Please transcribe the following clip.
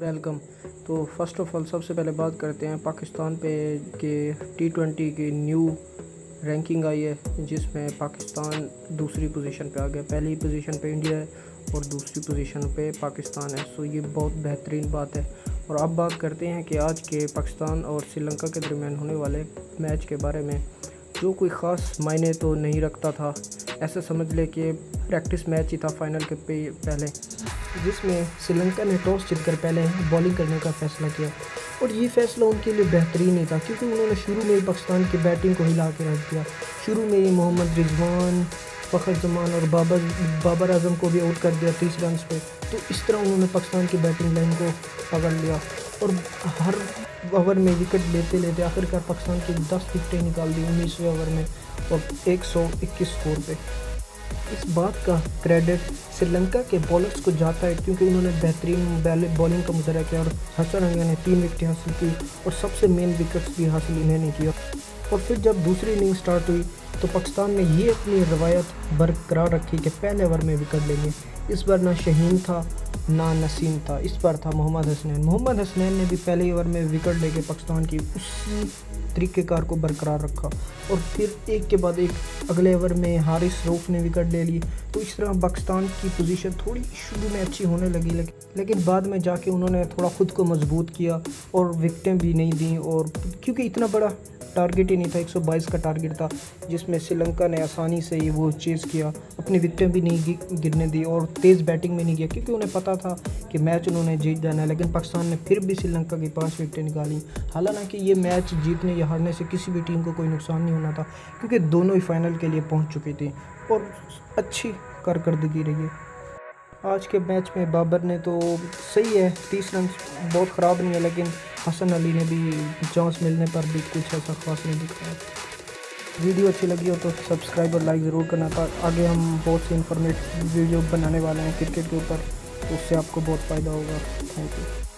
Welcome. तो first of all सबसे पहले बात करते हैं पाकिस्तान पे के टी ट्वेंटी की न्यू रैंकिंग आई है, जिसमें पाकिस्तान दूसरी पोजीशन पे आ गया। पहली पोजीशन पे इंडिया है और दूसरी पोजीशन पे पाकिस्तान है। सो ये बहुत बेहतरीन बात है। और अब बात करते हैं कि आज के पाकिस्तान और श्रीलंका के दरमियान होने वाले मैच के बारे में। जो कोई ख़ास मायने तो नहीं रखता था। ऐसा समझ ले कि प्रैक्टिस मैच ही था फाइनल के पे पहले। जिसमें श्रीलंका ने टॉस जीतकर पहले बॉलिंग करने का फैसला किया। और ये फैसला उनके लिए बेहतरीन ही था, क्योंकि उन्होंने शुरू में ही पाकिस्तान की बैटिंग को हिला के रख दिया। शुरू में ही मोहम्मद रिजवान, फ़खर जमान और बाबर बाबर आज़म को भी आउट कर दिया तीस रन पे। तो इस तरह उन्होंने पाकिस्तान की बैटिंग लाइन को पकड़ लिया। और हर ओवर में विकेट लेते लेते आखिरकार पाकिस्तान की दस विकटें निकाल दी उन्नीसवें ओवर में, और एक सौ इक्कीस स्कोर पे। इस बात का क्रेडिट श्रीलंका के बॉलर्स को जाता है क्योंकि उन्होंने बेहतरीन बॉलिंग का मुजरा किया और हसन रंगा ने तीन विकटें हासिल की और सबसे मेन विकेट्स भी हासिल इन्होंने नहीं किया। और फिर जब दूसरी इनिंग स्टार्ट हुई तो पाकिस्तान ने ये अपनी रवायत बरकरार रखी कि पहले ओवर में विकेट लेंगे। इस बार ना शहीन था ना नसीम था। इस बार था मोहम्मद हसनैन। मोहम्मद हसनैन ने भी पहले ओवर में विकेट लेके पाकिस्तान की उसी तरीक़ेकार को बरकरार रखा और फिर एक के बाद एक अगले ओवर में हारिस रऊफ़ ने विकेट ले ली। तो इस तरह पाकिस्तान की पोजीशन थोड़ी शुरू में अच्छी होने लगी लेकिन बाद में जाके उन्होंने थोड़ा ख़ुद को मज़बूत किया और विकटें भी नहीं दी और क्योंकि इतना बड़ा टारगेट ही नहीं था 122 का टारगेट था, जिसमें श्रीलंका ने आसानी से वो चेज़ किया। अपनी विकटें भी नहीं गिरने दी और तेज़ बैटिंग में नहीं किया, क्योंकि उन्हें पता था कि मैच उन्होंने जीत जाना है, लेकिन पाकिस्तान ने फिर भी श्रीलंका की पाँच विकटें निकाली। हालाँकि ये मैच जीतने या हारने से किसी भी टीम को कोई नुकसान नहीं होना था, क्योंकि दोनों ही फाइनल के लिए पहुँच चुकी थी और अच्छी कारकर्दगी रही है। आज के मैच में बाबर ने तो सही है, तीस रन बहुत ख़राब नहीं है, लेकिन हसन अली ने भी चांस मिलने पर भी कुछ ऐसा खास नहीं दिखाया। वीडियो अच्छी लगी हो तो सब्सक्राइब और लाइक ज़रूर करना था आगे हम बहुत सी इन्फॉर्मेटिव वीडियो बनाने वाले हैं क्रिकेट के ऊपर। उससे आपको बहुत फ़ायदा होगा। Thank you